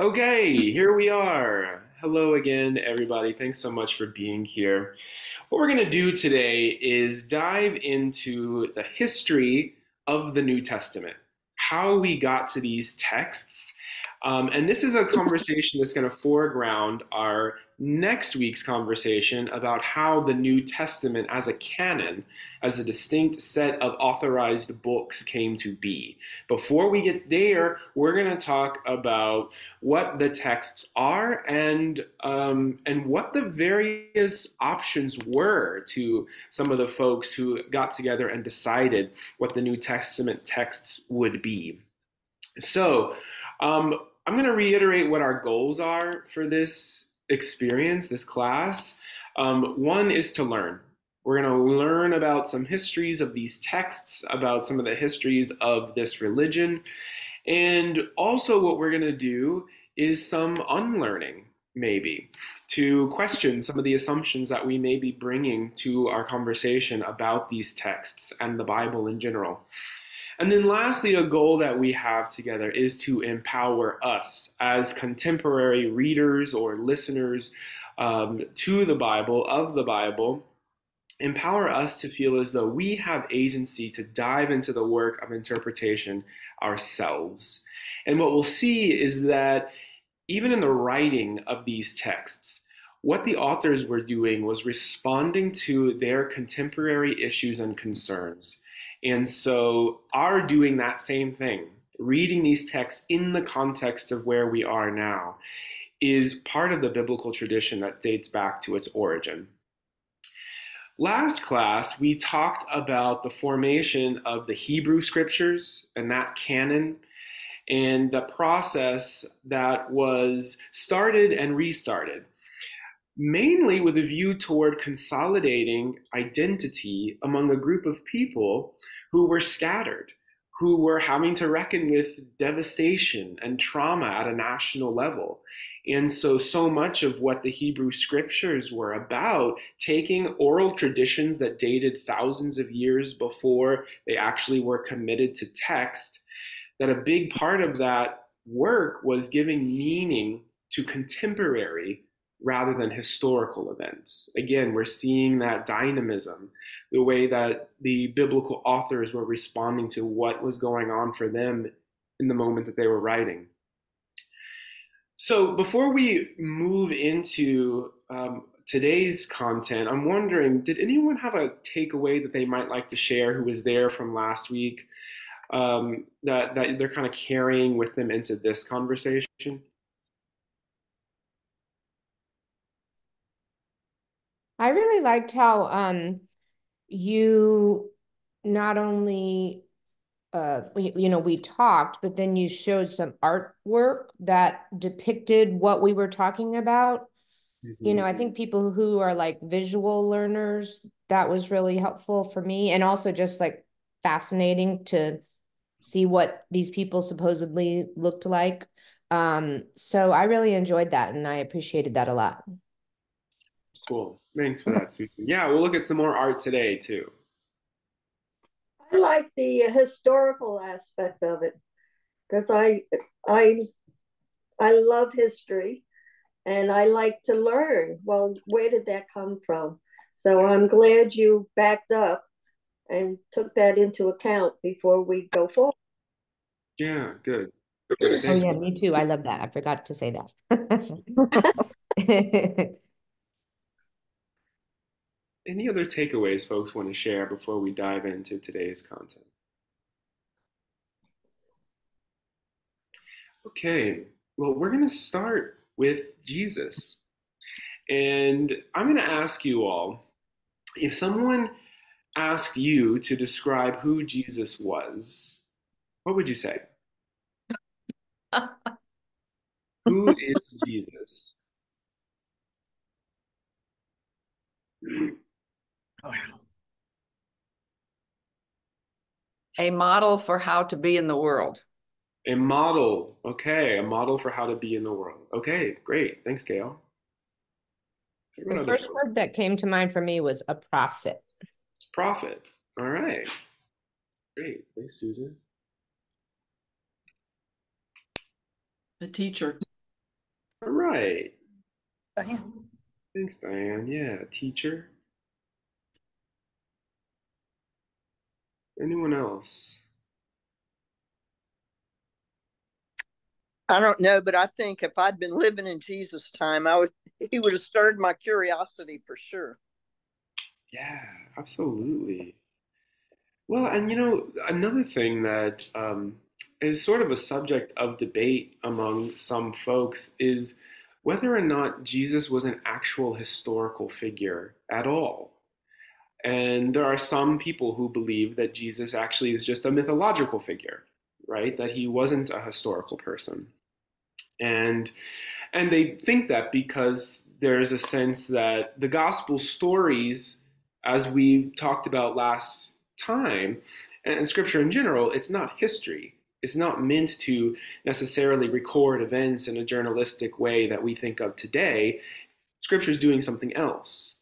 Okay, here we are. Hello again, everybody. Thanks so much for being here. What we're going to do today is dive into the history of the New Testament, how we got to these texts. Um, and this is a conversation that's going to foreground our next week's conversation about how the New Testament as a canon, as a distinct set of authorized books, came to be. Before we get there, we're going to talk about what the texts are and um, and what the various options were to some of the folks who got together and decided what the New Testament texts would be. So. Um, I'm going to reiterate what our goals are for this experience, this class. Um, one is to learn. We're going to learn about some histories of these texts, about some of the histories of this religion. And also, what we're going to do is some unlearning, maybe, to question some of the assumptions that we may be bringing to our conversation about these texts and the Bible in general. And then, lastly, a goal that we have together is to empower us as contemporary readers or listeners um, to the Bible, of the Bible, empower us to feel as though we have agency to dive into the work of interpretation ourselves. And what we'll see is that even in the writing of these texts, what the authors were doing was responding to their contemporary issues and concerns. And so, are doing that same thing, reading these texts in the context of where we are now, is part of the biblical tradition that dates back to its origin. Last class, we talked about the formation of the Hebrew scriptures and that canon and the process that was started and restarted mainly with a view toward consolidating identity among a group of people who were scattered, who were having to reckon with devastation and trauma at a national level. And so, so much of what the Hebrew scriptures were about, taking oral traditions that dated thousands of years before they actually were committed to text, that a big part of that work was giving meaning to contemporary rather than historical events. Again, we're seeing that dynamism, the way that the biblical authors were responding to what was going on for them in the moment that they were writing. So, before we move into um, today's content, I'm wondering did anyone have a takeaway that they might like to share who was there from last week um, that, that they're kind of carrying with them into this conversation? I really liked how um you not only uh you know we talked but then you showed some artwork that depicted what we were talking about. Mm-hmm. you know i think people who are like visual learners that was really helpful for me and also just like fascinating to see what these people supposedly looked like. Um so i really enjoyed that and i appreciated that a lot Cool. Thanks for that, Susan. Yeah, we'll look at some more art today too. I like the historical aspect of it because I I I love history and I like to learn. Well, where did that come from? So I'm glad you backed up and took that into account before we go forward. Yeah, good. good. Oh yeah, me too. I love that. I forgot to say that. Any other takeaways folks want to share before we dive into today's content? Okay, well, we're going to start with Jesus. And I'm going to ask you all if someone asked you to describe who Jesus was, what would you say? who is Jesus? A model for how to be in the world. A model. Okay, a model for how to be in the world. Okay, great. Thanks, Gail. The first word that came to mind for me was a prophet. Prophet. All right. Great. Thanks, Susan. A teacher. All right. Diane. Thanks, Diane. Yeah, a teacher. Anyone else? I don't know, but I think if I'd been living in Jesus' time, I would he would have stirred my curiosity for sure. Yeah, absolutely. Well, and you know, another thing that um, is sort of a subject of debate among some folks is whether or not Jesus was an actual historical figure at all. And there are some people who believe that Jesus actually is just a mythological figure, right? That he wasn't a historical person. And and they think that because there's a sense that the gospel stories, as we talked about last time, and scripture in general, it's not history. It's not meant to necessarily record events in a journalistic way that we think of today. Scripture is doing something else.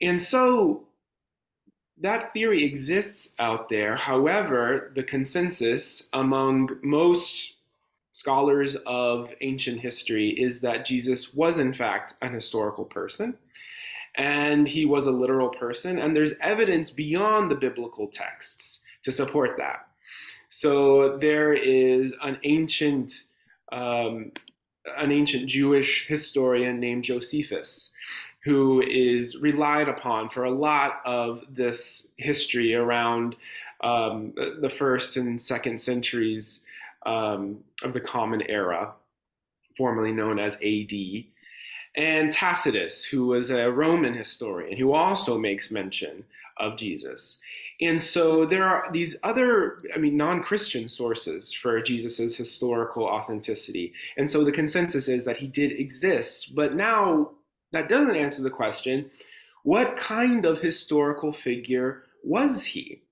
And so that theory exists out there. However, the consensus among most scholars of ancient history is that Jesus was, in fact, an historical person and he was a literal person. And there's evidence beyond the biblical texts to support that. So there is an ancient, um, an ancient Jewish historian named Josephus, who is relied upon for a lot of this history around um, the first and second centuries um, of the Common Era, formerly known as AD, and Tacitus, who was a Roman historian, who also makes mention of Jesus. And so there are these other, I mean, non Christian sources for Jesus's historical authenticity. And so the consensus is that he did exist. But now that doesn't answer the question what kind of historical figure was he?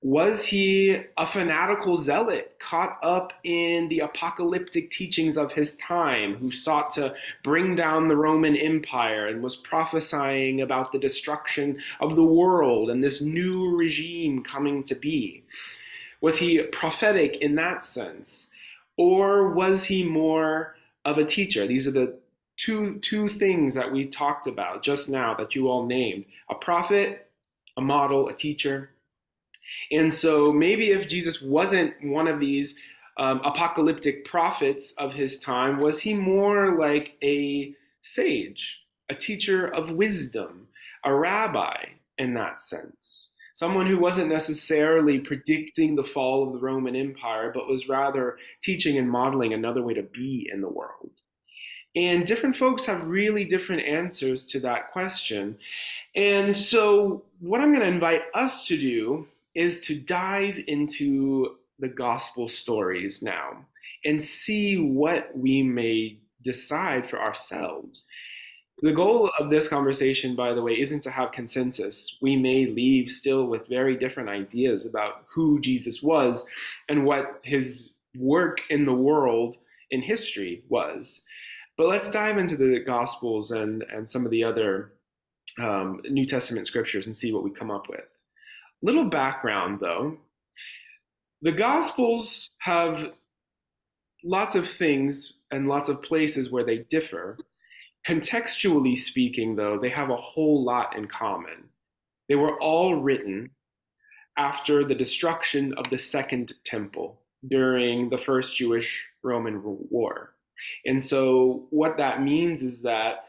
Was he a fanatical zealot caught up in the apocalyptic teachings of his time who sought to bring down the Roman Empire and was prophesying about the destruction of the world and this new regime coming to be? Was he prophetic in that sense? Or was he more of a teacher? These are the two, two things that we talked about just now that you all named a prophet, a model, a teacher and so maybe if Jesus wasn't one of these um, apocalyptic prophets of his time, was he more like a sage, a teacher of wisdom, a rabbi in that sense? Someone who wasn't necessarily predicting the fall of the Roman Empire, but was rather teaching and modeling another way to be in the world. And different folks have really different answers to that question. And so, what I'm going to invite us to do is to dive into the gospel stories now and see what we may decide for ourselves. The goal of this conversation, by the way, isn't to have consensus. We may leave still with very different ideas about who Jesus was and what his work in the world in history was. But let's dive into the Gospels and, and some of the other um, New Testament scriptures and see what we come up with. Little background though. The Gospels have lots of things and lots of places where they differ. Contextually speaking, though, they have a whole lot in common. They were all written after the destruction of the Second Temple during the First Jewish Roman War. And so, what that means is that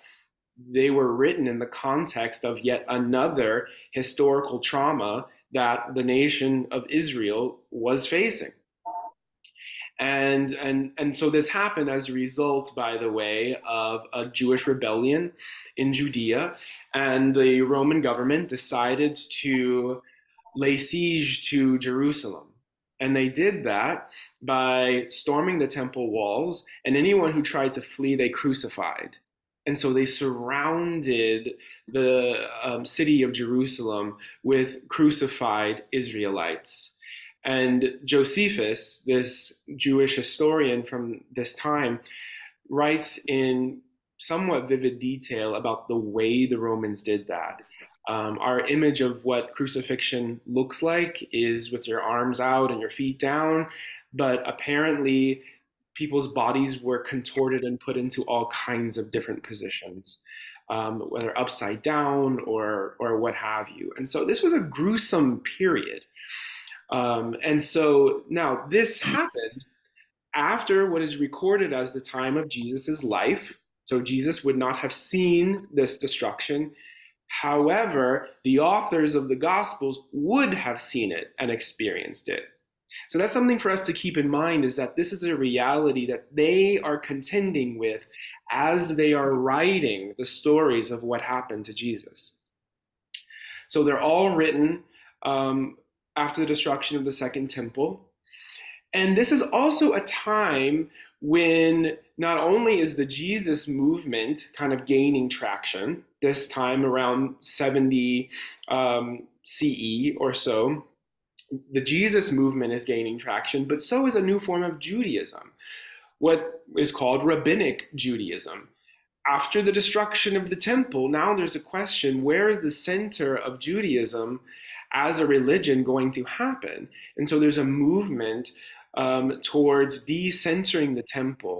they were written in the context of yet another historical trauma that the nation of Israel was facing. And, and, and so this happened as a result, by the way, of a Jewish rebellion in Judea. And the Roman government decided to lay siege to Jerusalem. And they did that by storming the temple walls, and anyone who tried to flee, they crucified. And so they surrounded the um, city of Jerusalem with crucified Israelites. And Josephus, this Jewish historian from this time, writes in somewhat vivid detail about the way the Romans did that. Um, our image of what crucifixion looks like is with your arms out and your feet down, but apparently people's bodies were contorted and put into all kinds of different positions, um, whether upside down or or what have you. And so this was a gruesome period. Um, and so now this happened after what is recorded as the time of Jesus's life. So Jesus would not have seen this destruction. However, the authors of the Gospels would have seen it and experienced it. So that's something for us to keep in mind is that this is a reality that they are contending with as they are writing the stories of what happened to Jesus. So they're all written um, after the destruction of the Second Temple. And this is also a time when not only is the Jesus movement kind of gaining traction, this time around 70 um, CE or so, the Jesus movement is gaining traction, but so is a new form of Judaism, what is called rabbinic Judaism. After the destruction of the temple, now there's a question where is the center of Judaism as a religion going to happen? And so there's a movement um, towards decentering the temple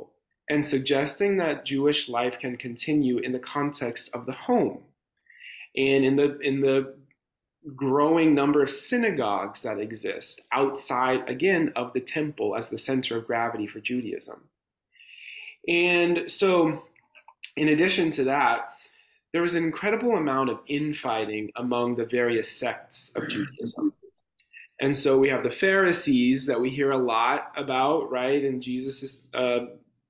and suggesting that Jewish life can continue in the context of the home. And in the in the growing number of synagogues that exist outside, again, of the temple as the center of gravity for Judaism. And so, in addition to that, there was an incredible amount of infighting among the various sects of Judaism. And so we have the Pharisees that we hear a lot about, right, in Jesus' uh,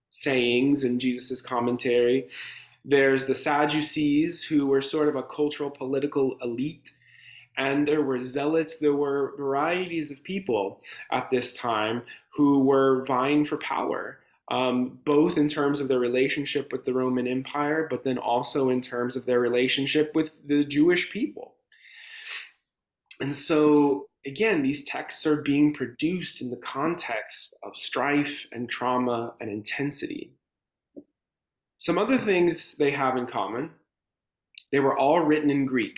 sayings and Jesus's commentary. There's the Sadducees, who were sort of a cultural political elite and there were zealots, there were varieties of people at this time who were vying for power, um, both in terms of their relationship with the Roman Empire, but then also in terms of their relationship with the Jewish people. And so, again, these texts are being produced in the context of strife and trauma and intensity. Some other things they have in common they were all written in Greek.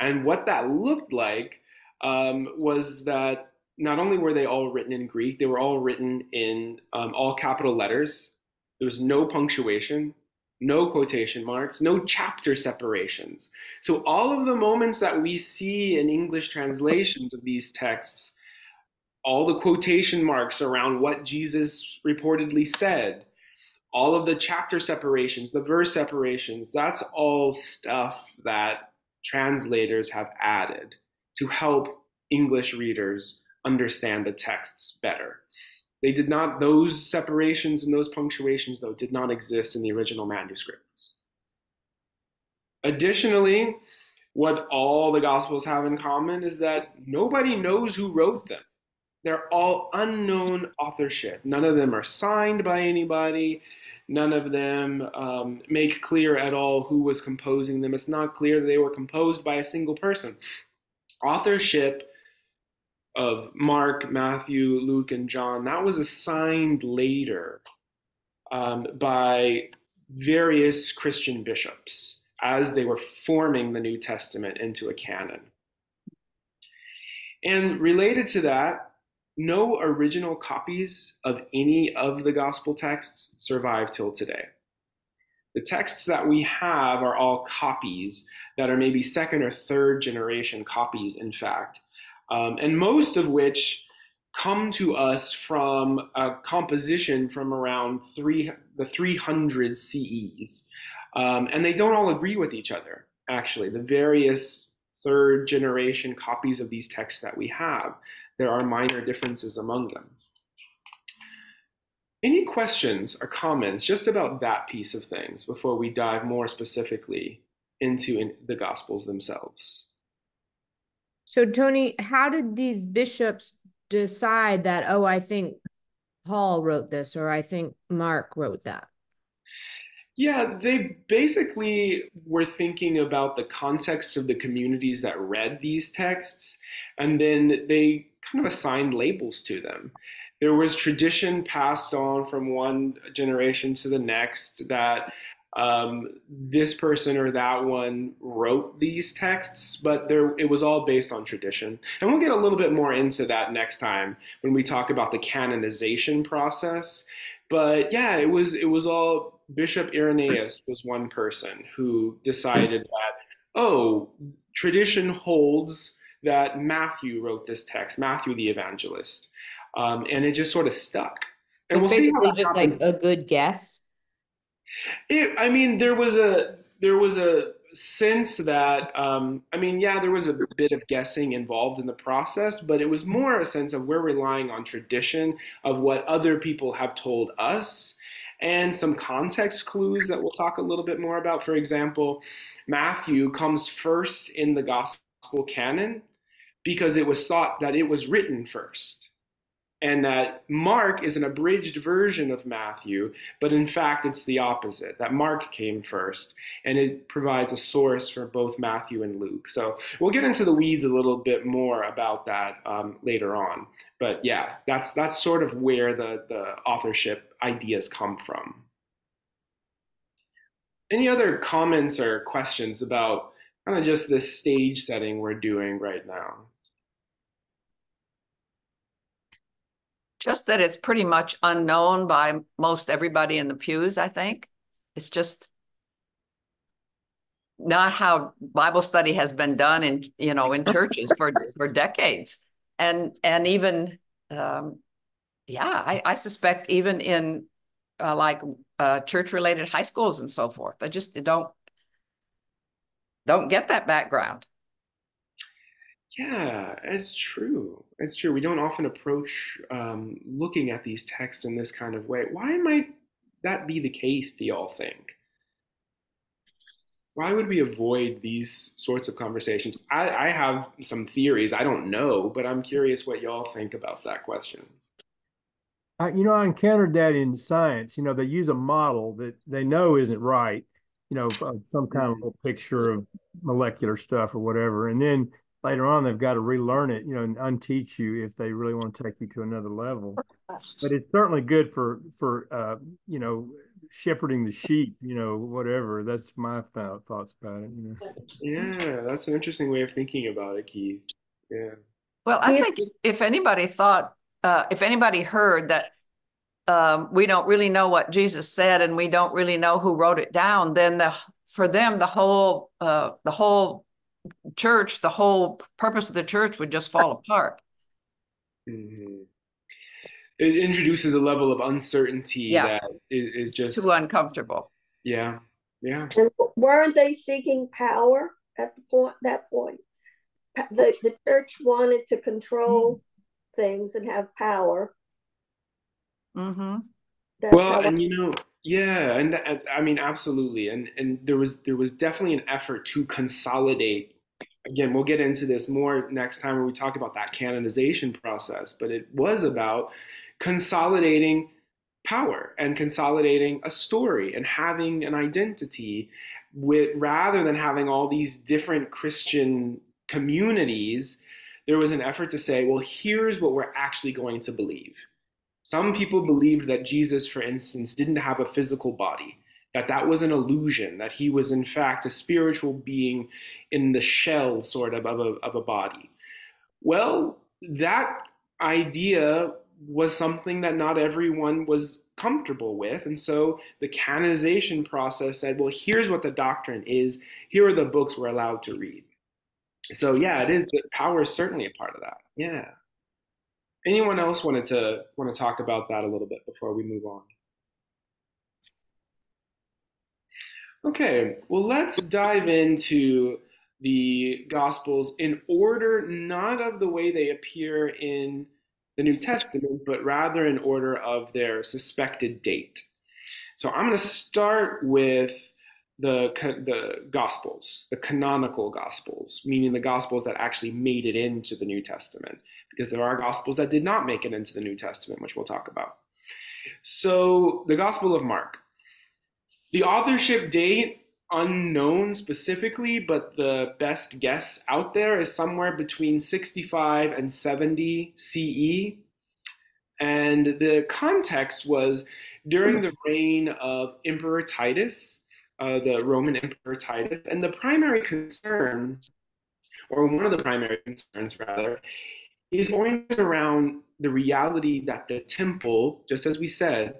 And what that looked like um, was that not only were they all written in Greek, they were all written in um, all capital letters. There was no punctuation, no quotation marks, no chapter separations. So all of the moments that we see in English translations of these texts, all the quotation marks around what Jesus reportedly said, all of the chapter separations, the verse separations, that's all stuff that translators have added to help English readers understand the texts better. They did not, those separations and those punctuations, though, did not exist in the original manuscripts. Additionally, what all the Gospels have in common is that nobody knows who wrote them. They're all unknown authorship. None of them are signed by anybody. None of them um, make clear at all who was composing them. It's not clear that they were composed by a single person. Authorship of Mark, Matthew, Luke, and John, that was assigned later um, by various Christian bishops as they were forming the New Testament into a canon. And related to that, no original copies of any of the gospel texts survive till today. The texts that we have are all copies that are maybe second or third generation copies, in fact, um, and most of which come to us from a composition from around three, the 300 CEs. Um, and they don't all agree with each other, actually, the various third generation copies of these texts that we have there are minor differences among them. Any questions or comments just about that piece of things before we dive more specifically into in the Gospels themselves? So, Tony, how did these bishops decide that, oh, I think Paul wrote this or I think Mark wrote that? Yeah, they basically were thinking about the context of the communities that read these texts, and then they kind of assigned labels to them. There was tradition passed on from one generation to the next that um, this person or that one wrote these texts, but there it was all based on tradition. And we'll get a little bit more into that next time when we talk about the canonization process. But yeah, it was it was all Bishop Irenaeus was one person who decided that oh, tradition holds that Matthew wrote this text, Matthew the evangelist, um, and it just sort of stuck. And it's we'll see how basically just happens. like a good guess. It, I mean, there was a there was a sense that um, I mean, yeah, there was a bit of guessing involved in the process, but it was more a sense of we're relying on tradition of what other people have told us and some context clues that we'll talk a little bit more about. For example, Matthew comes first in the gospel canon because it was thought that it was written first and that Mark is an abridged version of Matthew, but in fact it's the opposite, that Mark came first, and it provides a source for both Matthew and Luke. So we'll get into the weeds a little bit more about that um, later on. But yeah, that's that's sort of where the, the authorship ideas come from. Any other comments or questions about kind of just this stage setting we're doing right now? Just that it's pretty much unknown by most everybody in the pews, I think. It's just not how Bible study has been done in, you know, in churches for, for decades. And, and even, um, yeah, I, I suspect even in uh, like uh, church related high schools and so forth, they just don't, don't get that background. Yeah, it's true. It's true. We don't often approach um, looking at these texts in this kind of way. Why might that be the case, do y'all think? Why would we avoid these sorts of conversations? I, I have some theories. I don't know, but I'm curious what y'all think about that question. I, you know, I encountered that in science. You know, they use a model that they know isn't right, you know, some kind of picture of molecular stuff or whatever. And then later on they've got to relearn it you know and unteach you if they really want to take you to another level. But it's certainly good for for uh you know shepherding the sheep you know whatever. That's my thoughts about it you know. Yeah that's an interesting way of thinking about it keith. Yeah. Well i think if anybody thought uh if anybody heard that um, we don't really know what Jesus said, and we don't really know who wrote it down. Then the for them the whole uh, the whole church, the whole purpose of the church would just fall apart. Mm-hmm. It introduces a level of uncertainty yeah. that is, is just too uncomfortable. Yeah, yeah. And weren't they seeking power at the point that point? The the church wanted to control mm-hmm. things and have power. Mm-hmm. well, and I- you know, yeah, and th- I mean, absolutely, and and there was there was definitely an effort to consolidate. Again, we'll get into this more next time when we talk about that canonization process. But it was about consolidating power and consolidating a story and having an identity with rather than having all these different Christian communities. There was an effort to say, well, here's what we're actually going to believe. Some people believed that Jesus, for instance, didn't have a physical body, that that was an illusion, that he was in fact a spiritual being in the shell, sort of, of a, of a body. Well, that idea was something that not everyone was comfortable with. And so the canonization process said, well, here's what the doctrine is, here are the books we're allowed to read. So, yeah, it is, power is certainly a part of that. Yeah. Anyone else wanted to want to talk about that a little bit before we move on? Okay, well, let's dive into the Gospels in order, not of the way they appear in the New Testament, but rather in order of their suspected date. So I'm going to start with the, the Gospels, the canonical Gospels, meaning the Gospels that actually made it into the New Testament, because there are Gospels that did not make it into the New Testament, which we'll talk about. So the Gospel of Mark. The authorship date, unknown specifically, but the best guess out there is somewhere between 65 and 70 CE. And the context was during the reign of Emperor Titus, uh, the Roman Emperor Titus. And the primary concern, or one of the primary concerns rather, is oriented around the reality that the temple, just as we said,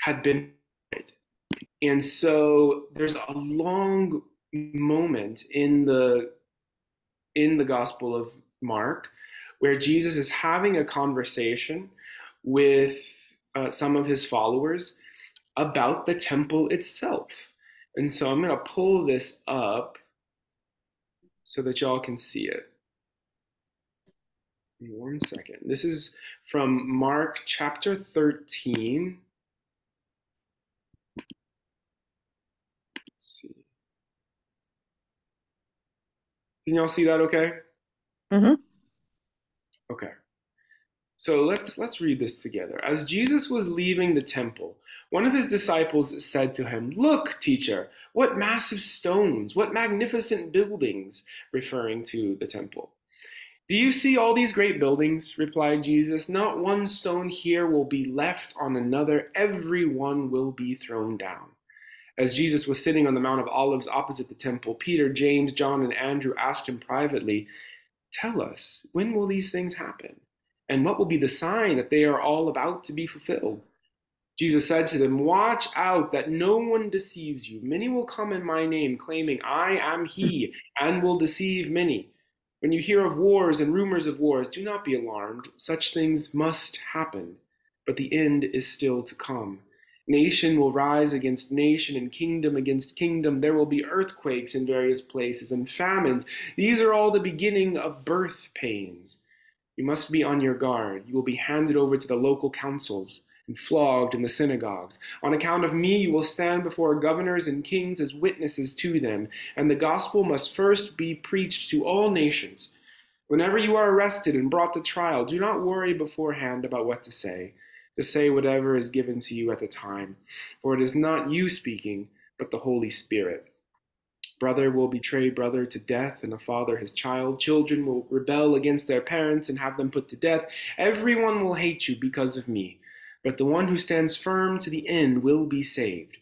had been and so there's a long moment in the in the Gospel of Mark where Jesus is having a conversation with uh, some of his followers about the temple itself. And so I'm going to pull this up so that y'all can see it. One second. This is from Mark chapter 13. Can y'all see that okay? Mhm. Okay. So let's let's read this together. As Jesus was leaving the temple, one of his disciples said to him, "Look, teacher, what massive stones, what magnificent buildings," referring to the temple. "Do you see all these great buildings?" replied Jesus. "Not one stone here will be left on another, every one will be thrown down." As Jesus was sitting on the Mount of Olives opposite the temple, Peter, James, John, and Andrew asked him privately, Tell us, when will these things happen? And what will be the sign that they are all about to be fulfilled? Jesus said to them, Watch out that no one deceives you. Many will come in my name, claiming, I am he, and will deceive many. When you hear of wars and rumors of wars, do not be alarmed. Such things must happen, but the end is still to come. Nation will rise against nation and kingdom against kingdom. There will be earthquakes in various places and famines. These are all the beginning of birth pains. You must be on your guard. You will be handed over to the local councils and flogged in the synagogues. On account of me, you will stand before governors and kings as witnesses to them, and the gospel must first be preached to all nations. Whenever you are arrested and brought to trial, do not worry beforehand about what to say to say whatever is given to you at the time. For it is not you speaking, but the Holy Spirit. Brother will betray brother to death, and a father his child. Children will rebel against their parents and have them put to death. Everyone will hate you because of me, but the one who stands firm to the end will be saved.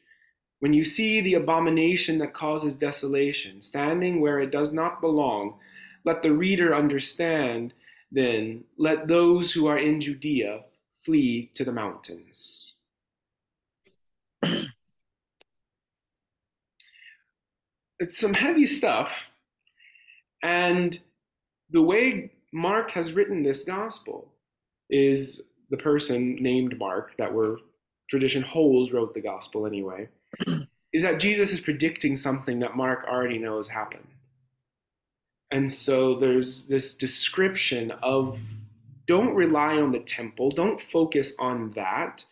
When you see the abomination that causes desolation standing where it does not belong, let the reader understand, then let those who are in Judea flee to the mountains. it's some heavy stuff. And the way Mark has written this gospel is the person named Mark that we're tradition holds wrote the gospel anyway, is that Jesus is predicting something that Mark already knows happened. And so there's this description of don't rely on the temple, don't focus on that.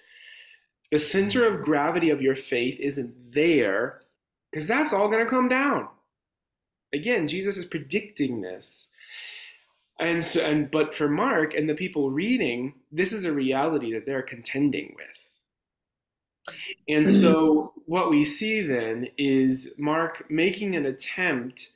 The center of gravity of your faith isn't there because that's all going to come down. Again, Jesus is predicting this. And so, and but for Mark and the people reading, this is a reality that they're contending with. And mm. so what we see then is Mark making an attempt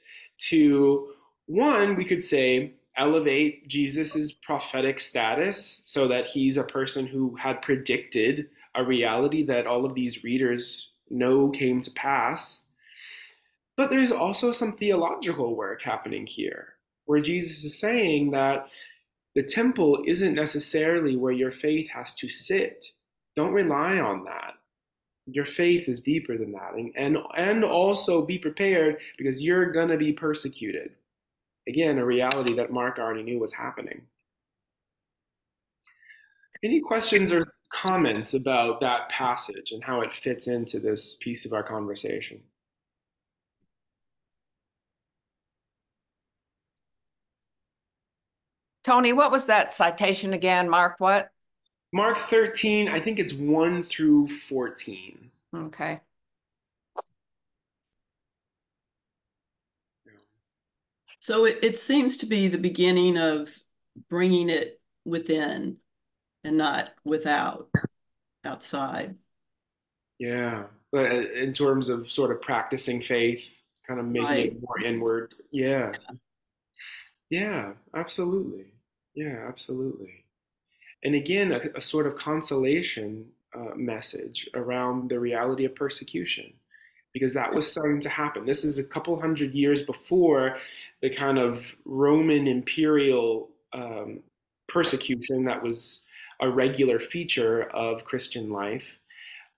to one, we could say, elevate Jesus's prophetic status so that he's a person who had predicted a reality that all of these readers know came to pass. But there's also some theological work happening here, where Jesus is saying that the temple isn't necessarily where your faith has to sit. Don't rely on that. Your faith is deeper than that. And, and, and also be prepared because you're going to be persecuted. Again, a reality that Mark already knew was happening. Any questions or comments about that passage and how it fits into this piece of our conversation? Tony, what was that citation again? Mark what? Mark 13, I think it's 1 through 14. Okay. So it, it seems to be the beginning of bringing it within and not without, outside. Yeah. But uh, in terms of sort of practicing faith, kind of making Right. it more inward. Yeah. Yeah, absolutely. Yeah, absolutely. And again, a, a sort of consolation uh, message around the reality of persecution. because that was starting to happen. This is a couple hundred years before the kind of Roman imperial um, persecution that was a regular feature of Christian life.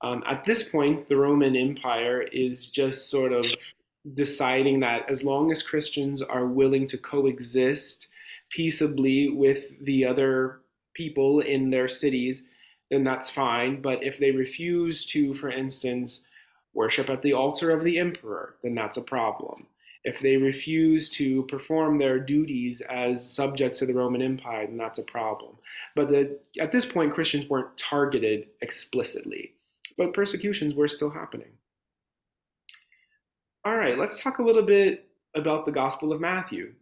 Um, at this point, the Roman Empire is just sort of deciding that as long as Christians are willing to coexist peaceably with the other people in their cities, then that's fine. But if they refuse to, for instance, worship at the altar of the emperor, then that's a problem. If they refuse to perform their duties as subjects of the Roman Empire, then that's a problem. But the, at this point, Christians weren't targeted explicitly, but persecutions were still happening. All right, let's talk a little bit about the Gospel of Matthew.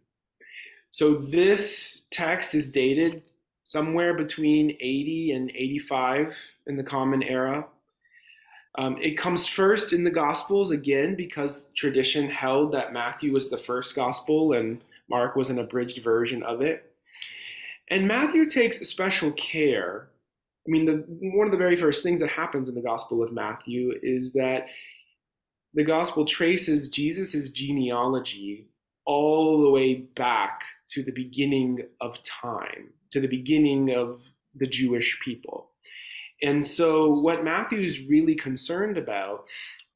So this text is dated somewhere between 80 and 85 in the Common Era. Um, it comes first in the Gospels again because tradition held that Matthew was the first Gospel and Mark was an abridged version of it. And Matthew takes special care. I mean, the, one of the very first things that happens in the Gospel of Matthew is that the Gospel traces Jesus' genealogy all the way back to the beginning of time, to the beginning of the Jewish people. And so, what Matthew is really concerned about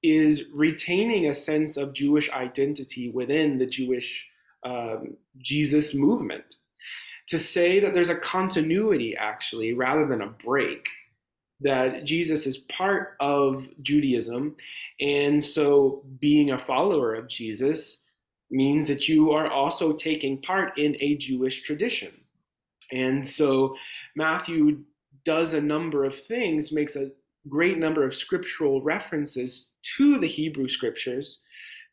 is retaining a sense of Jewish identity within the Jewish um, Jesus movement. To say that there's a continuity, actually, rather than a break, that Jesus is part of Judaism. And so, being a follower of Jesus means that you are also taking part in a Jewish tradition. And so, Matthew does a number of things, makes a great number of scriptural references to the Hebrew scriptures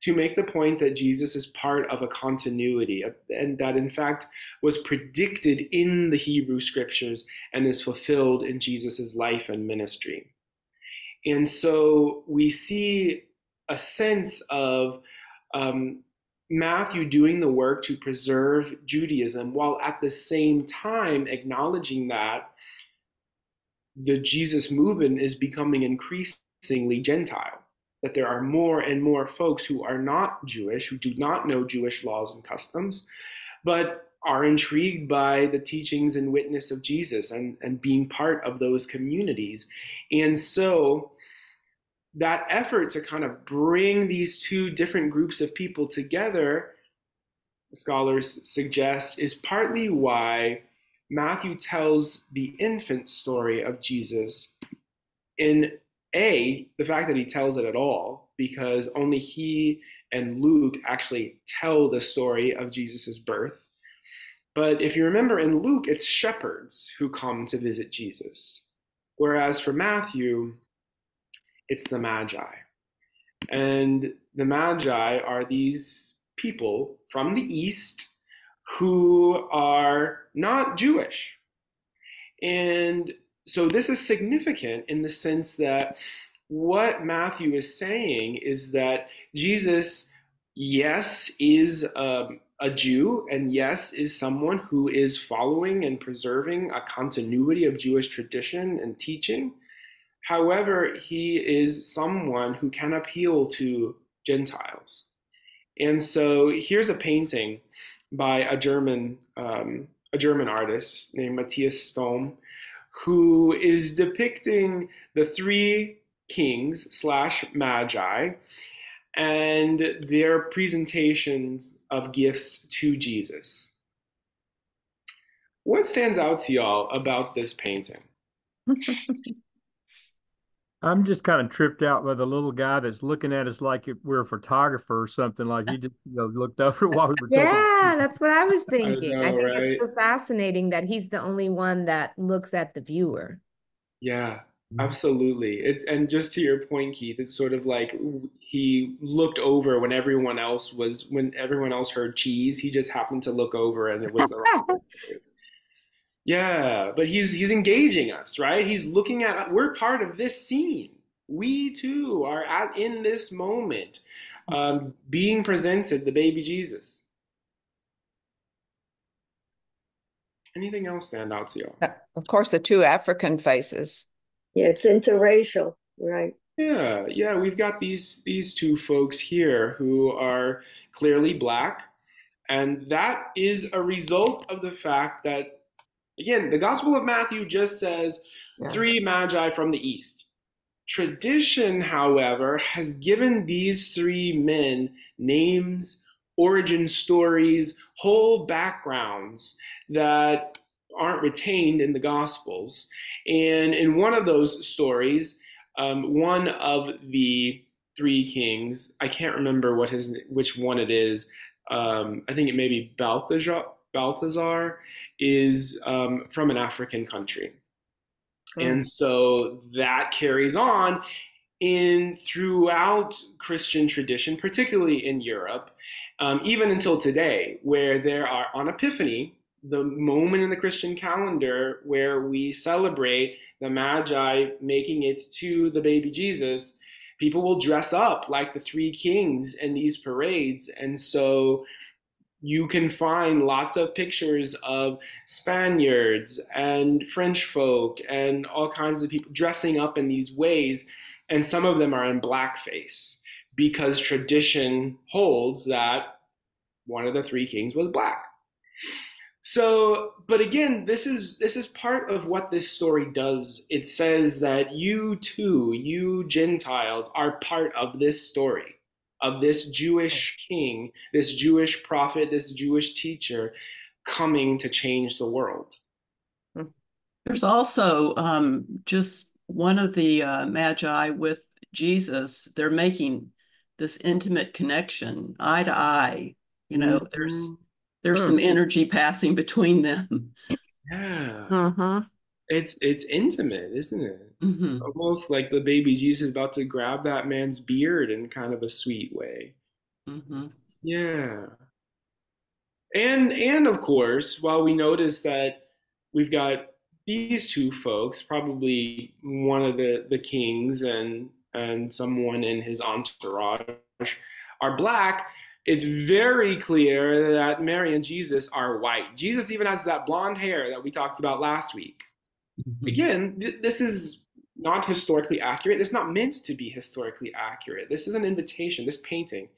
to make the point that Jesus is part of a continuity, and that in fact was predicted in the Hebrew scriptures and is fulfilled in Jesus' life and ministry. And so we see a sense of um, Matthew doing the work to preserve Judaism while at the same time acknowledging that the Jesus movement is becoming increasingly Gentile, that there are more and more folks who are not Jewish, who do not know Jewish laws and customs, but are intrigued by the teachings and witness of Jesus and, and being part of those communities. And so that effort to kind of bring these two different groups of people together, scholars suggest, is partly why Matthew tells the infant story of Jesus in A, the fact that he tells it at all, because only he and Luke actually tell the story of Jesus' birth. But if you remember in Luke, it's shepherds who come to visit Jesus. Whereas for Matthew, it's the Magi. And the Magi are these people from the East who are not Jewish. And so this is significant in the sense that what Matthew is saying is that Jesus, yes, is um, a Jew, and yes, is someone who is following and preserving a continuity of Jewish tradition and teaching. However, he is someone who can appeal to Gentiles. And so here's a painting by a German um, a German artist named Matthias Storm, who is depicting the three kings slash magi and their presentations of gifts to Jesus. What stands out to y'all about this painting? I'm just kind of tripped out by the little guy that's looking at us like if we're a photographer or something. Like he just you know, looked over while we were talking. Yeah, that's what I was thinking. I, know, I think right? it's so fascinating that he's the only one that looks at the viewer. Yeah, mm-hmm. absolutely. It's and just to your point, Keith, it's sort of like he looked over when everyone else was when everyone else heard cheese. He just happened to look over and it was the wrong. Yeah, but he's he's engaging us, right? He's looking at we're part of this scene. We too are at in this moment, um, being presented the baby Jesus. Anything else stand out to you? Uh, of course, the two African faces. Yeah, it's interracial, right? Yeah, yeah, we've got these these two folks here who are clearly black, and that is a result of the fact that again, the Gospel of Matthew just says Yeah. three magi from the east. Tradition, however, has given these three men names, origin stories, whole backgrounds that aren't retained in the Gospels. And in one of those stories, um, one of the three kings, I can't remember what his which one it is. Um, I think it may be Balthazar. Balthazar is um, from an African country. And so that carries on in throughout Christian tradition, particularly in Europe, um, even until today, where there are on Epiphany, the moment in the Christian calendar where we celebrate the Magi making it to the baby Jesus, people will dress up like the three kings in these parades. And so you can find lots of pictures of Spaniards and French folk and all kinds of people dressing up in these ways. And some of them are in blackface because tradition holds that one of the three kings was black. So, but again, this is this is part of what this story does. It says that you too, you Gentiles, are part of this story of this Jewish king, this Jewish prophet, this Jewish teacher coming to change the world. There's also um, just one of the uh, magi with Jesus. They're making this intimate connection, eye to eye. You know, there's there's some energy passing between them. Yeah. Mm-hmm. It's it's intimate, isn't it? Mhm. Almost like the baby Jesus about to grab that man's beard in kind of a sweet way. Mhm. Yeah. And and of course, while we notice that we've got these two folks, probably one of the the kings and and someone in his entourage are black, it's very clear that Mary and Jesus are white. Jesus even has that blonde hair that we talked about last week. Mm-hmm. Again, th- this is not historically accurate. It's not meant to be historically accurate. This is an invitation. This painting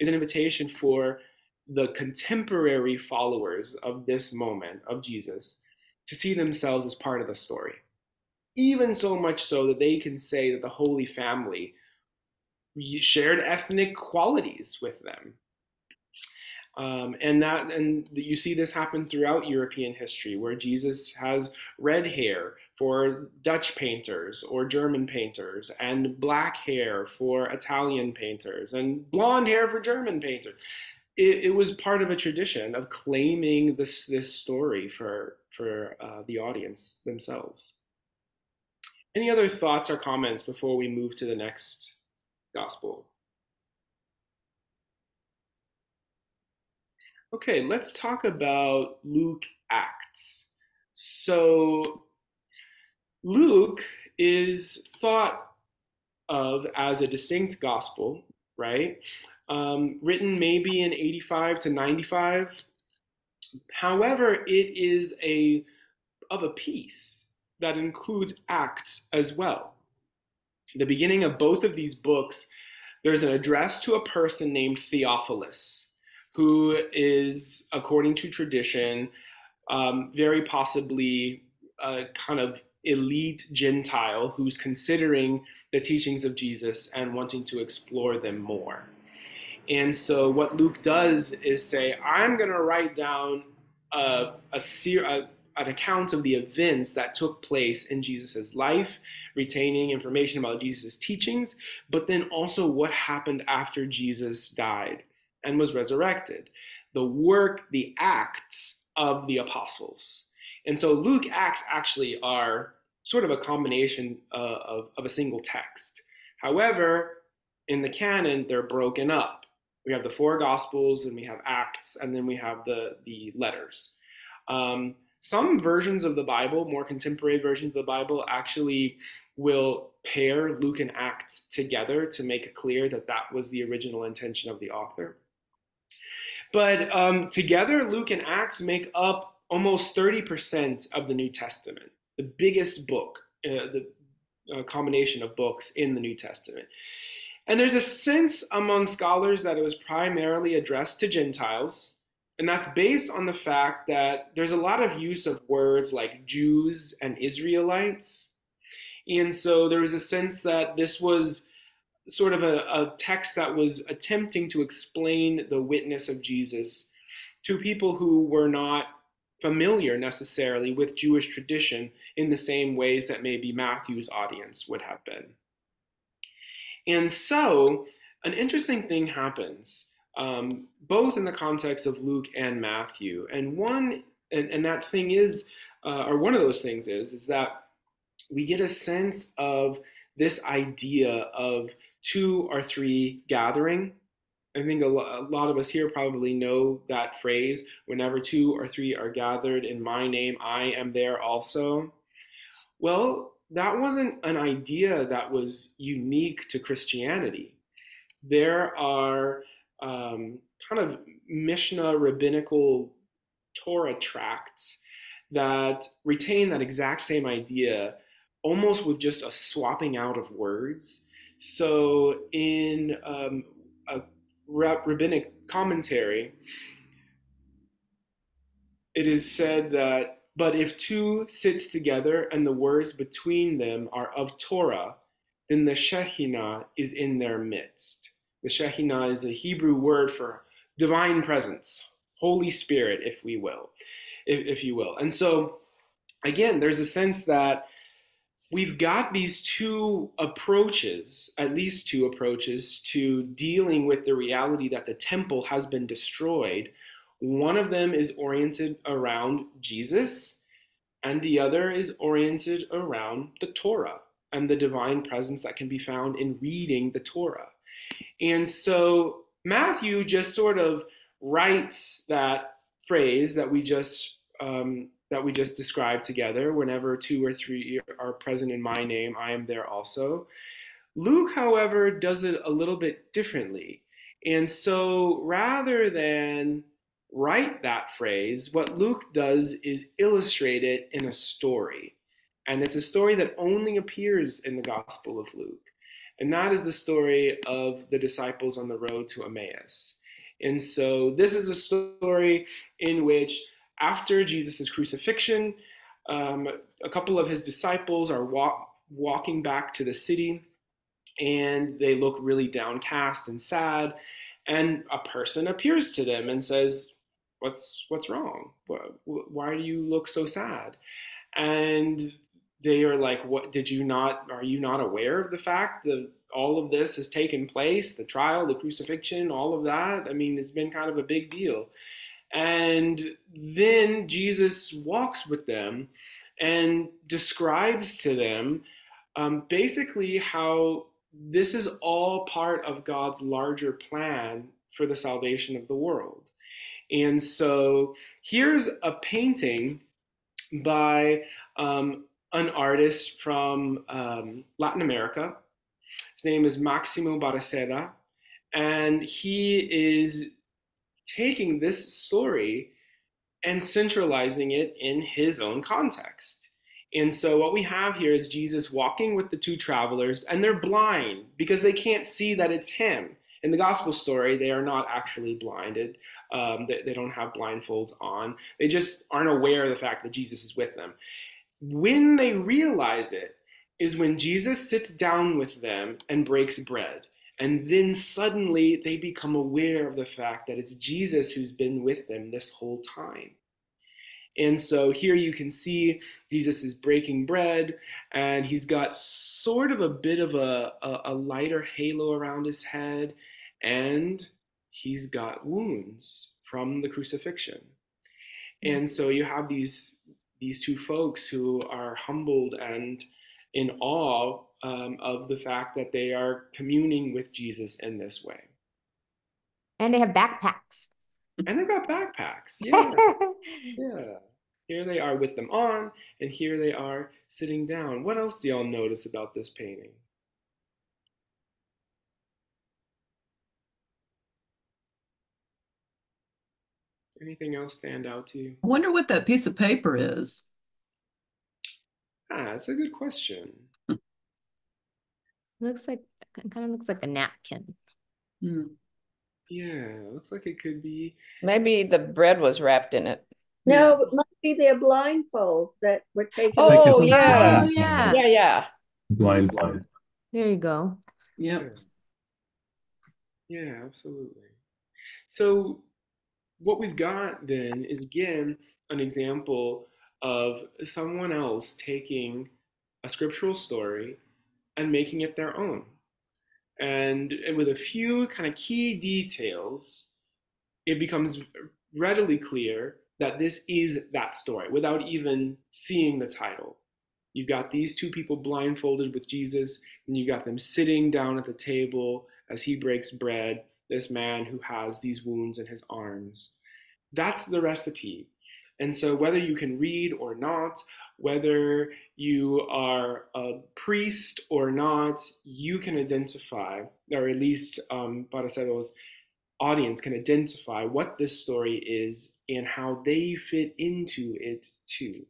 is an invitation for the contemporary followers of this moment of Jesus to see themselves as part of the story. Even so much so that they can say that the Holy Family shared ethnic qualities with them. Um, and that and you see this happen throughout European history, where Jesus has red hair for Dutch painters or German painters, and black hair for Italian painters, and blonde hair for German painters. It, it was part of a tradition of claiming this this story for for uh, the audience themselves. Any other thoughts or comments before we move to the next gospel? Okay, let's talk about Luke Acts. So, Luke is thought of as a distinct gospel, right? Um, written maybe in 85 to 95. However, it is a of a piece that includes Acts as well. The beginning of both of these books, there's an address to a person named Theophilus who is, according to tradition, um, very possibly a kind of elite Gentile who's considering the teachings of Jesus and wanting to explore them more. And so, what Luke does is say, I'm going to write down a, a, a an account of the events that took place in Jesus' life, retaining information about Jesus' teachings, but then also what happened after Jesus died and was resurrected. The work, the acts of the apostles. And so Luke Acts actually are sort of a combination uh, of, of a single text. However, in the canon, they're broken up. We have the four Gospels, and we have Acts, and then we have the, the letters. Um, some versions of the Bible, more contemporary versions of the Bible, actually will pair Luke and Acts together to make it clear that that was the original intention of the author. But um, together, Luke and Acts make up almost 30% of the New Testament, the biggest book, uh, the a combination of books in the New Testament. And there's a sense among scholars that it was primarily addressed to Gentiles. And that's based on the fact that there's a lot of use of words like Jews and Israelites. And so there was a sense that this was sort of a, a text that was attempting to explain the witness of Jesus to people who were not familiar necessarily with Jewish tradition in the same ways that maybe Matthew's audience would have been. And so, an interesting thing happens, um, both in the context of Luke and Matthew. And one, and, and that thing is, uh, or one of those things is, is that we get a sense of this idea of two or three gathering I think a, lo- a lot of us here probably know that phrase whenever two or three are gathered in my name, I am there also. Well, that wasn't an idea that was unique to Christianity. There are um, kind of Mishnah rabbinical Torah tracts that retain that exact same idea, almost with just a swapping out of words. So in um, a rabbinic commentary, it is said that, but if two sits together and the words between them are of Torah, then the Shekhinah is in their midst. The Shekhinah is a Hebrew word for divine presence, Holy Spirit, if we will, if, if you will. And so, again, there's a sense that we've got these two approaches, at least two approaches, to dealing with the reality that the temple has been destroyed. One of them is oriented around Jesus, and the other is oriented around the Torah and the divine presence that can be found in reading the Torah. And so Matthew just sort of writes that phrase that we just um, that we just described together. Whenever two or three are present in my name, I am there also. Luke, however, does it a little bit differently. And so rather than write that phrase, what Luke does is illustrate it in a story. And it's a story that only appears in the Gospel of Luke. And that is the story of the disciples on the road to Emmaus. And so this is a story in which after Jesus' crucifixion, um, a couple of his disciples are walk, walking back to the city and they look really downcast and sad. And a person appears to them and says, What's, what's wrong? Why do you look so sad? And they are like, What did you not, are you not aware of the fact that all of this has taken place? The trial, the crucifixion, all of that? I mean, it's been kind of a big deal. And then Jesus walks with them and describes to them um, basically how this is all part of God's larger plan for the salvation of the world. And so here's a painting by um, an artist from um, Latin America. His name is Maximo Baraceda, and he is taking this story and centralizing it in his own context. And so, what we have here is Jesus walking with the two travelers, and they're blind because they can't see that it's him. In the gospel story, they are not actually blinded. Um, they, they don't have blindfolds on. They just aren't aware of the fact that Jesus is with them. When they realize it, is when Jesus sits down with them and breaks bread. And then suddenly they become aware of the fact that it's Jesus who's been with them this whole time. And so here you can see Jesus is breaking bread, and he's got sort of a bit of a, a, a, lighter halo around his head, and he's got wounds from the crucifixion. And so you have these these two folks who are humbled and in awe um, of the fact that they are communing with Jesus in this way. And they have backpacks. And they've got backpacks. Yeah. yeah. Here they are with them on, and here they are sitting down. What else do y'all notice about this painting? Anything else stand out to you? I wonder what that piece of paper is. Ah, that's a good question. Looks like kind of looks like a napkin. Hmm. Yeah, looks like it could be. Maybe the bread was wrapped in it. No, it might be their blindfolds that were taken. Oh, can- yeah. Oh yeah. Yeah, yeah. Blind, blind. There you go. Yep. Yeah, absolutely. So, what we've got then is again an example of someone else taking a scriptural story and making it their own. And, and with a few kind of key details, it becomes readily clear that this is that story without even seeing the title. You've got these two people blindfolded with Jesus, and you've got them sitting down at the table as he breaks bread, this man who has these wounds in his arms. That's the recipe. And so, whether you can read or not, whether you are a priest or not, you can identify, or at least um, audience can identify what this story is and how they fit into it too.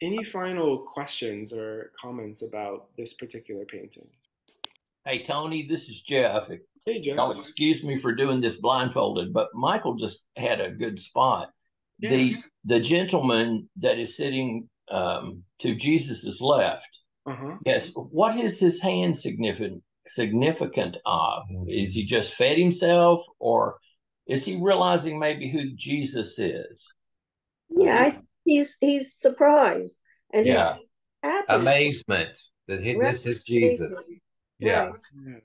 Any final questions or comments about this particular painting? Hey, Tony, this is Jeff. Hey, Jeff. Y'all excuse me for doing this blindfolded, but Michael just had a good spot. Yeah. The the gentleman that is sitting um, to Jesus's left, Uh-huh. yes, what is his hand significant significant of? Is he just fed himself, or is he realizing maybe who Jesus is? Yeah, I, he's he's surprised and he's Yeah. happy. amazement that he, this is Jesus. Amazement. Yeah. Right.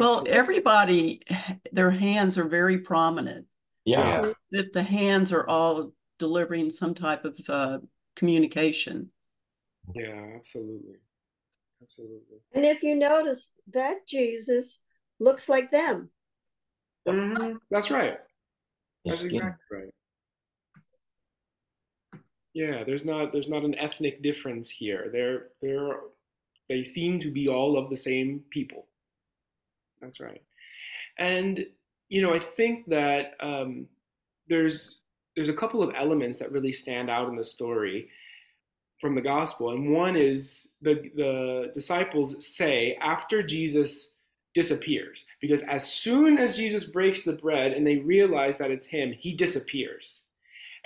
Yeah. Well, everybody, their hands are very prominent. Yeah. That the hands are all delivering some type of uh, communication. Yeah, absolutely. Absolutely. And if you notice, that Jesus looks like them. Mhm, That's right. That's exactly right. Yeah, there's not there's not an ethnic difference here. They're they're they seem to be all of the same people. That's right. And you know, I think that um, there's there's a couple of elements that really stand out in the story from the gospel, and one is the the disciples say after Jesus disappears, because as soon as Jesus breaks the bread and they realize that it's him, he disappears.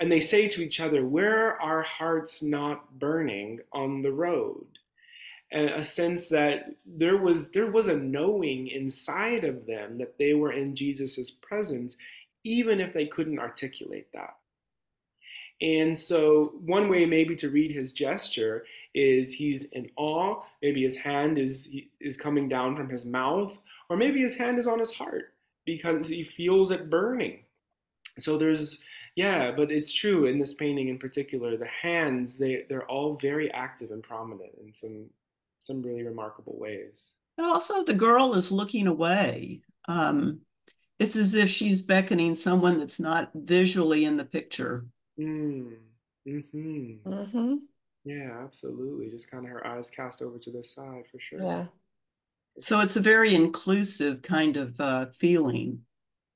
And they say to each other, Where are our hearts not burning on the road? A sense that there was there was a knowing inside of them that they were in Jesus' presence, even if they couldn't articulate that. And so, one way maybe to read his gesture is he's in awe. Maybe his hand is is coming down from his mouth, or maybe his hand is on his heart because he feels it burning. So there's yeah, but it's true in this painting in particular. The hands they they're all very active and prominent in some some really remarkable ways. And also, the girl is looking away. Um, it's as if she's beckoning someone that's not visually in the picture. Mm. Hmm. Mm-hmm. Yeah, absolutely. Just kind of her eyes cast over to this side for sure. Yeah. So it's a very inclusive kind of uh, feeling.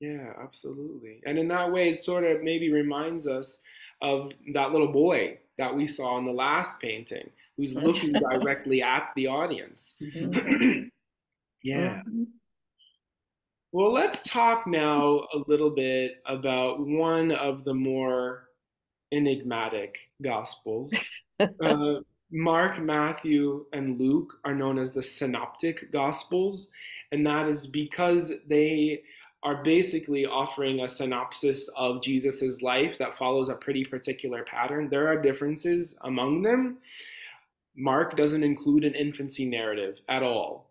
Yeah, absolutely. And in that way, it sort of maybe reminds us of that little boy that we saw in the last painting, who's looking directly at the audience. yeah. Mhm. Well, let's talk now a little bit about one of the more enigmatic gospels. uh, Mark, Matthew, and Luke are known as the synoptic gospels, and that is because they are basically offering a synopsis of Jesus's life that follows a pretty particular pattern. There are differences among them. Mark doesn't include an infancy narrative at all.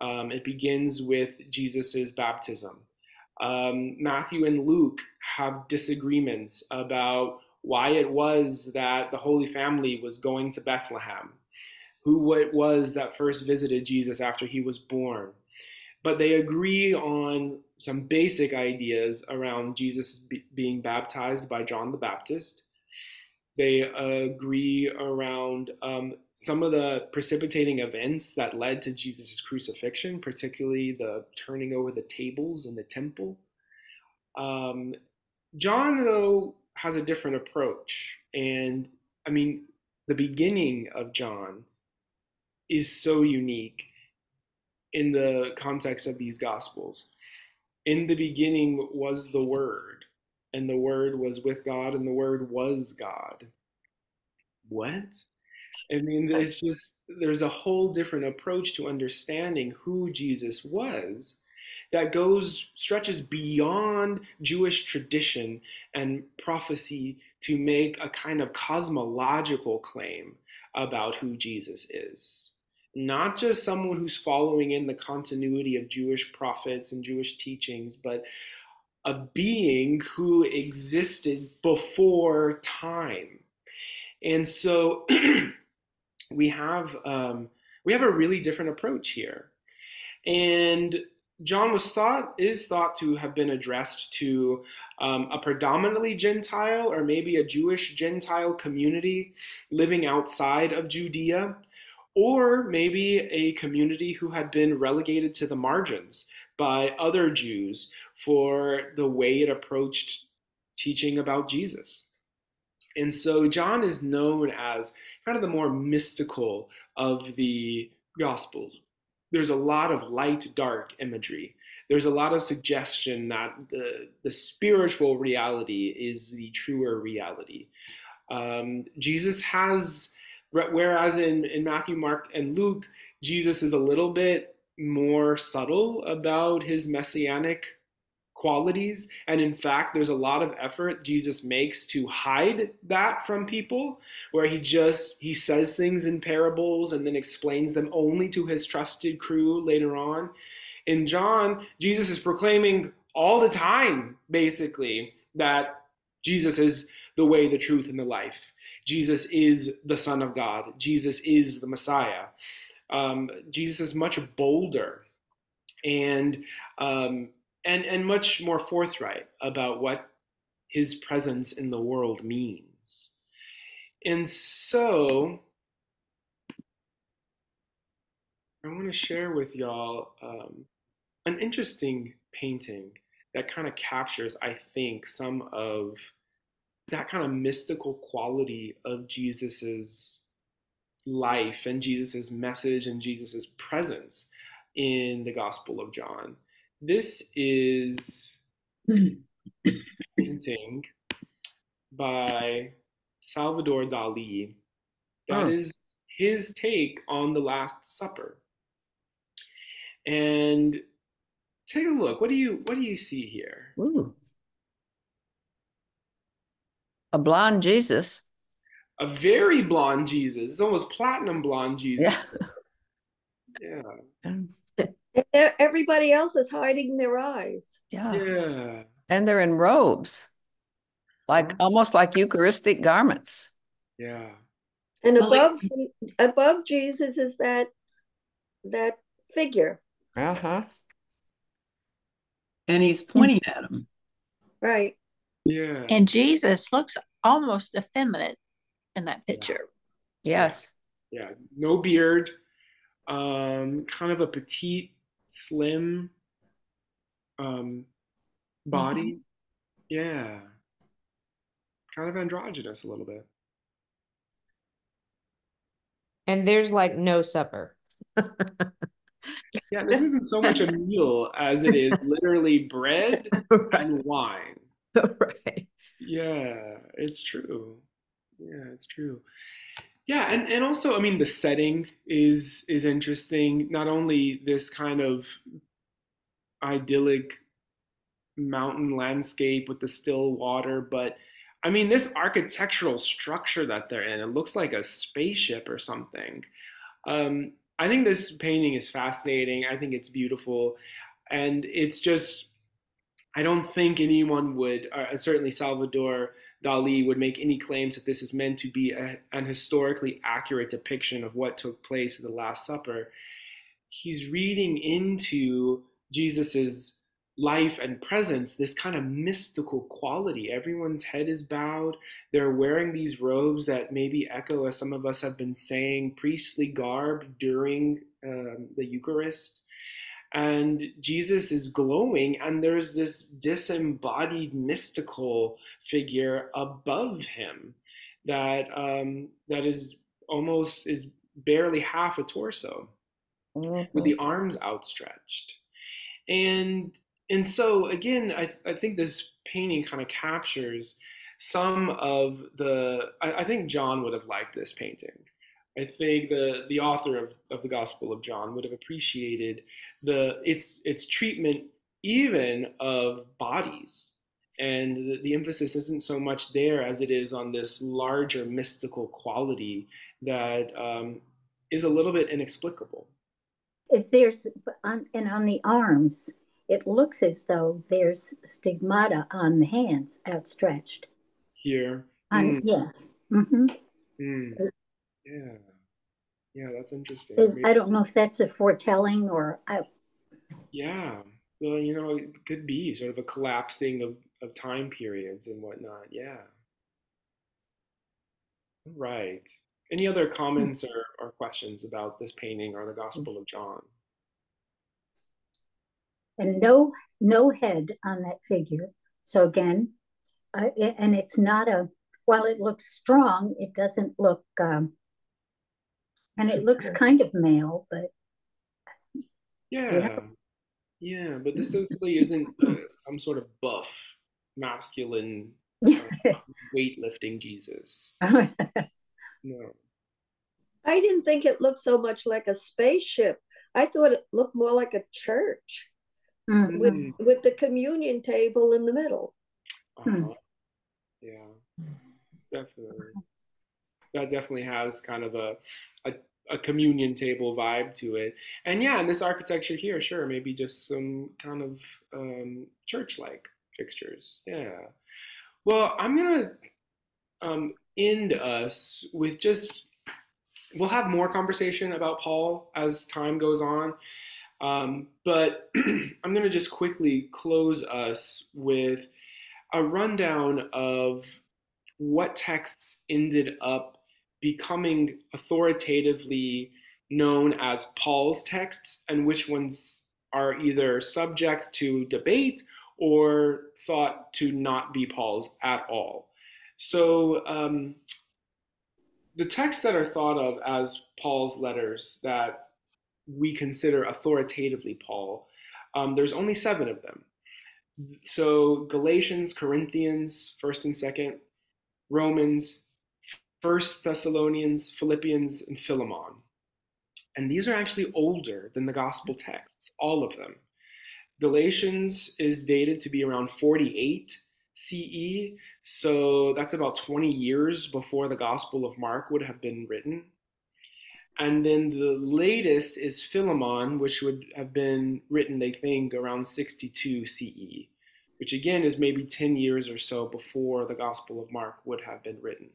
Um, it begins with Jesus's baptism. Um, Matthew and Luke have disagreements about why it was that the Holy Family was going to Bethlehem, who it was that first visited Jesus after he was born. But they agree on some basic ideas around Jesus be- being baptized by John the Baptist. They agree around um, some of the precipitating events that led to Jesus' crucifixion, particularly the turning over the tables in the temple. Um, John, though, has a different approach. And I mean, the beginning of John is so unique in the context of these gospels. In the beginning was the Word, and the Word was with God, and the Word was God. What? I mean, it's just, there's a whole different approach to understanding who Jesus was that goes, stretches beyond Jewish tradition and prophecy to make a kind of cosmological claim about who Jesus is. Not just someone who's following in the continuity of Jewish prophets and Jewish teachings, but a being who existed before time. And so we have um, we have a really different approach here. And John was thought is thought to have been addressed to um, a predominantly Gentile or maybe a Jewish Gentile community living outside of Judea, or maybe a community who had been relegated to the margins by other Jews for the way it approached teaching about Jesus. And so John is known as kind of the more mystical of the Gospels. There's a lot of light dark imagery. There's a lot of suggestion that the, the spiritual reality is the truer reality. Um, Jesus has, whereas in, in Matthew, Mark, and Luke, Jesus is a little bit more subtle about his messianic qualities. And in fact, there's a lot of effort Jesus makes to hide that from people, where he just he says things in parables and then explains them only to his trusted crew later on. In John, Jesus is proclaiming all the time, basically, that Jesus is the way, the truth, and the life. Jesus is the Son of God. Jesus is the Messiah. Um, Jesus is much bolder and um, and and much more forthright about what his presence in the world means. And so I want to share with y'all um, an interesting painting that kind of captures, I think, some of that kind of mystical quality of Jesus's life and Jesus's message and Jesus's presence in the Gospel of John. This is painting by Salvador Dali. That is his take on the Last Supper. And take a look. What do you what do you see here? Ooh. A blonde Jesus. A very blonde Jesus. It's almost platinum blonde Jesus. Yeah. Yeah. Everybody else is hiding their eyes. Yeah. Yeah. And they're in robes, like almost like Eucharistic garments. Yeah. And Well, above above Jesus is that that figure, Uh huh. And he's pointing at him. right? Yeah. And Jesus looks almost effeminate in that picture. Yes. Yeah. No beard. Um, kind of a petite, slim um body. Yeah. Kind of androgynous a little bit. And there's like no supper. Yeah, this isn't so much a meal as it is literally bread and wine. right. Yeah, it's true. Yeah, it's true. Yeah, and, and also, I mean, the setting is is interesting. Not only this kind of idyllic mountain landscape with the still water, but I mean, this architectural structure that they're in, it looks like a spaceship or something. Um, I think this painting is fascinating. I think it's beautiful. And it's just, I don't think anyone would, uh, certainly Salvador Dali, would make any claims that this is meant to be a, an historically accurate depiction of what took place at the Last Supper. He's reading into Jesus's life and presence this kind of mystical quality. Everyone's head is bowed. They're wearing these robes that maybe echo, as some of us have been saying, priestly garb during um, the Eucharist. And Jesus is glowing, and there's this disembodied mystical figure above him that um, that is almost is barely half a torso Mhm. with the arms outstretched. And and so again, I, I think this painting kind of captures some of the I, I think John would have liked this painting. I think the the author of, of the Gospel of John would have appreciated the its its treatment even of bodies. And the, the emphasis isn't so much there as it is on this larger mystical quality that um, is a little bit inexplicable. Is there's on and on the arms, it looks as though there's stigmata on the hands outstretched. Here. On Mm, yes. hmm mm. Yeah. Yeah, that's interesting. Is I don't know if that's a foretelling or I Yeah. Well, you know, it could be sort of a collapsing of, of time periods and whatnot. Yeah. Right. Any other comments or, or questions about this painting or the Gospel of John? and no no head on that figure. So again, uh, and it's not a while it looks strong, it doesn't look um, and it looks kind of male, but Yeah. Yeah, but this definitely isn't uh, some sort of buff, masculine, uh, weightlifting Jesus. No. I didn't think it looked so much like a spaceship. I thought it looked more like a church Mhm. with Mm. with the communion table in the middle. Uh-huh. Yeah, definitely. That definitely has kind of a, a a communion table vibe to it. And yeah, in this architecture here, sure, maybe just some kind of um, church-like fixtures. Yeah. Well, I'm gonna um, end us with just we'll have more conversation about Paul as time goes on. Um, but I'm to just quickly close us with a rundown of what texts ended up becoming authoritatively known as Paul's texts and which ones are either subject to debate or thought to not be Paul's at all. So, um, the texts that are thought of as Paul's letters that we consider authoritatively Paul, um, there's only seven of them. So Galatians, Corinthians, First and Second, Romans, First Thessalonians, Philippians, and Philemon. And these are actually older than the gospel texts, all of them. Galatians is dated to be around 48 CE, so that's about 20 years before the Gospel of Mark would have been written. And then the latest is Philemon, which would have been written, they think, around 62 CE, which again is maybe 10 years or so before the Gospel of Mark would have been written.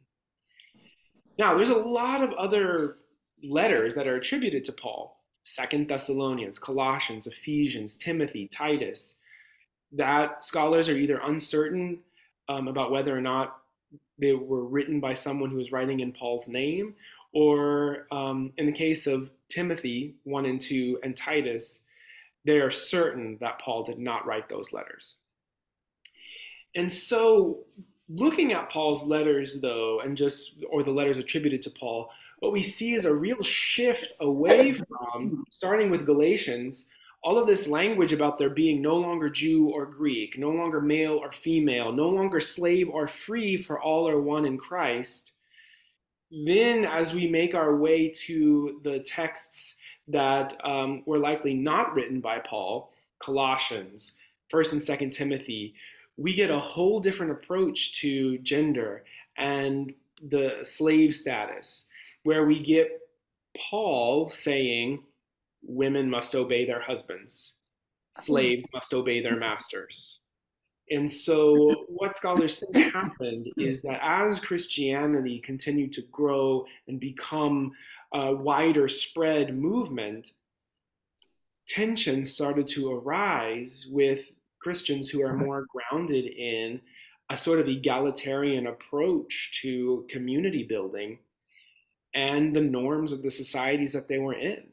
Now, there's a lot of other letters that are attributed to Paul Second Thessalonians, Colossians, Ephesians, Timothy, Titus that scholars are either uncertain um, about whether or not they were written by someone who was writing in Paul's name, or um, in the case of Timothy 1 and 2 and Titus, they are certain that Paul did not write those letters. And so, looking at Paul's letters, though, and just, or the letters attributed to Paul, what we see is a real shift away from, starting with Galatians, all of this language about there being no longer Jew or Greek, no longer male or female, no longer slave or free, for all are one in Christ. Then, as we make our way to the texts that um, were likely not written by Paul, Colossians, 1st and 2nd Timothy, we get a whole different approach to gender and the slave status, where we get Paul saying, women must obey their husbands, slaves must obey their masters. And so, what scholars think happened is that as Christianity continued to grow and become a wider spread movement, tensions started to arise with Christians who are more grounded in a sort of egalitarian approach to community building and the norms of the societies that they were in.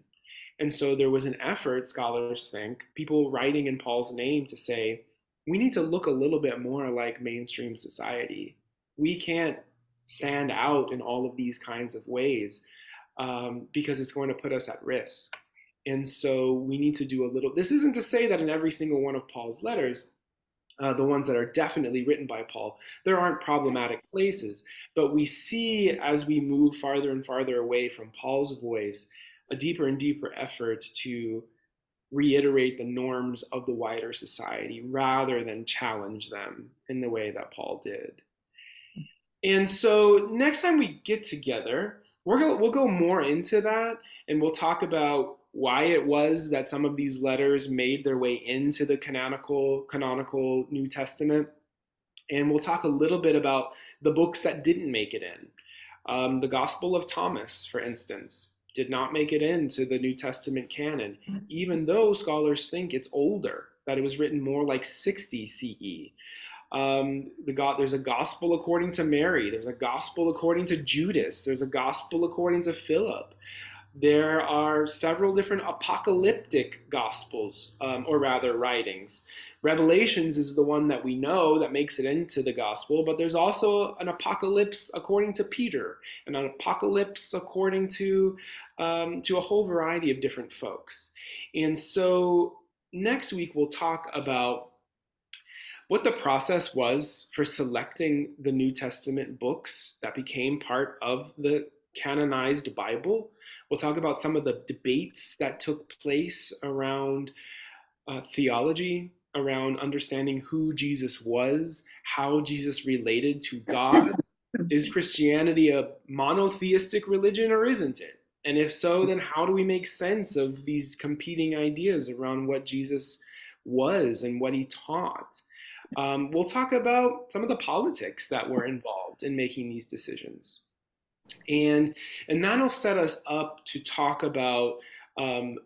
And so there was an effort, scholars think, people writing in Paul's name to say, we need to look a little bit more like mainstream society. We can't stand out in all of these kinds of ways. um, because it's going to put us at risk. And so we need to do a little. This isn't to say that in every single one of Paul's letters, uh, the ones that are definitely written by Paul, there aren't problematic places. But we see as we move farther and farther away from Paul's voice, a deeper and deeper effort to reiterate the norms of the wider society rather than challenge them in the way that Paul did. And so next time we get together, we're gonna, we'll go more into that and we'll talk about why it was that some of these letters made their way into the canonical canonical New Testament, and we'll talk a little bit about the books that didn't make it in. Um, the Gospel of Thomas, for instance, did not make it into the New Testament canon, even though scholars think it's older, that it was written more like 60 CE. Um, the God, there's a gospel according to Mary. There's a gospel according to Judas. There's a gospel according to Philip. There are several different apocalyptic gospels, um, or rather writings. Revelations is the one that we know that makes it into the gospel, but there's also an apocalypse according to Peter, and an apocalypse according to um, to a whole variety of different folks. And so next week we'll talk about what the process was for selecting the New Testament books that became part of the canonized Bible. We'll talk about some of the debates that took place around uh, theology, around understanding who Jesus was, how Jesus related to God. Is Christianity a monotheistic religion or isn't it? And if so, then how do we make sense of these competing ideas around what Jesus was and what he taught? Um, we'll talk about some of the politics that were involved in making these decisions. And, and that'll set us up to talk about, um,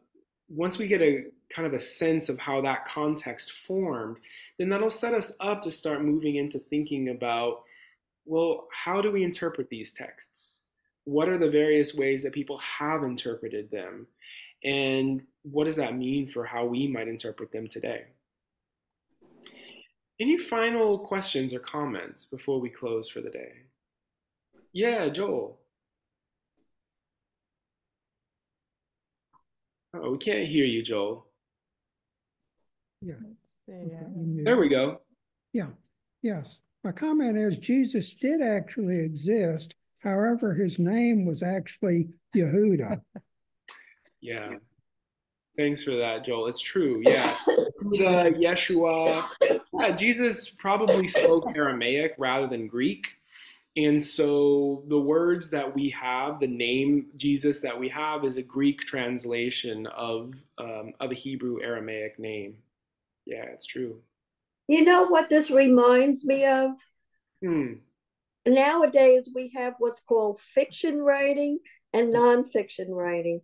once we get a kind of a sense of how that context formed, then that'll set us up to start moving into thinking about, well, how do we interpret these texts? What are the various ways that people have interpreted them? And what does that mean for how we might interpret them today? Any final questions or comments before we close for the day? Yeah, Joel. Oh, we can't hear you, Joel. Yeah. There we go. Yeah. Yes. My comment is Jesus did actually exist. However, his name was actually Yehuda. yeah. Thanks for that, Joel. It's true. Yeah. Yehuda, Yeshua. Yeah, Jesus probably spoke Aramaic rather than Greek. And so the words that we have, the name Jesus that we have, is a Greek translation of um, of a Hebrew Aramaic name. Yeah, it's true. You know what this reminds me of? Hmm. Nowadays, we have what's called fiction writing and nonfiction writing.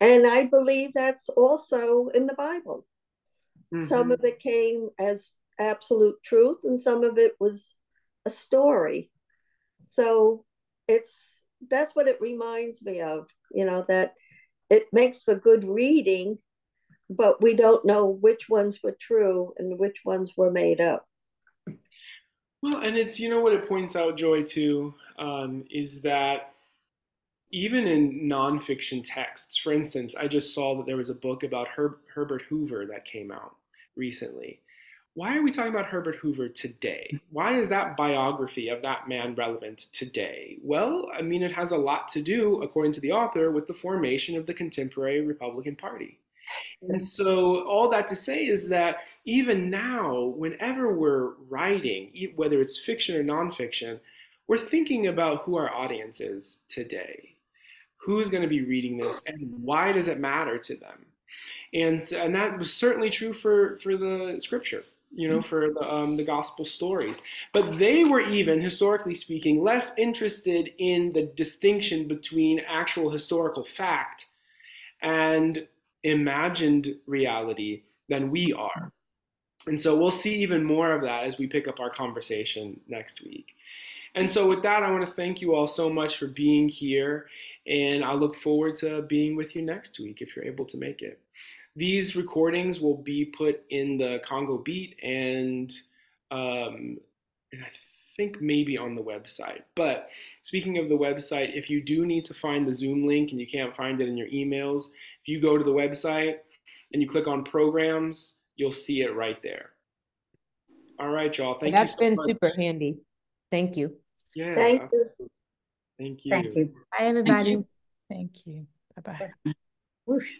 And I believe that's also in the Bible. Mm-hmm. Some of it came as absolute truth, and some of it was a story. So it's that's what it reminds me of, you know, that it makes for good reading, but we don't know which ones were true and which ones were made up. Well, and it's, you know, what it points out, Joy, too, um, is that even in nonfiction texts, for instance, I just saw that there was a book about Her- Herbert Hoover that came out recently. Why are we talking about Herbert Hoover today? Why is that biography of that man relevant today? Well, I mean, it has a lot to do, according to the author, with the formation of the contemporary Republican Party. And so, all that to say is that even now, whenever we're writing, whether it's fiction or nonfiction, we're thinking about who our audience is today who's going to be reading this and why does it matter to them and and that was certainly true for for the scripture you know for the um, the gospel stories but they were even historically speaking less interested in the distinction between actual historical fact and imagined reality than we are and so we'll see even more of that as we pick up our conversation next week and so, with that, I want to thank you all so much for being here. And I look forward to being with you next week if you're able to make it. These recordings will be put in the Congo Beat and, um, and I think maybe on the website. But speaking of the website, if you do need to find the Zoom link and you can't find it in your emails, if you go to the website and you click on programs, you'll see it right there. All right, y'all. Thank That's you. been so super handy. Thank you. Yeah. Thank you. Thank you. Thank you. Bye, everybody. Thank you. Bye bye. Whoosh.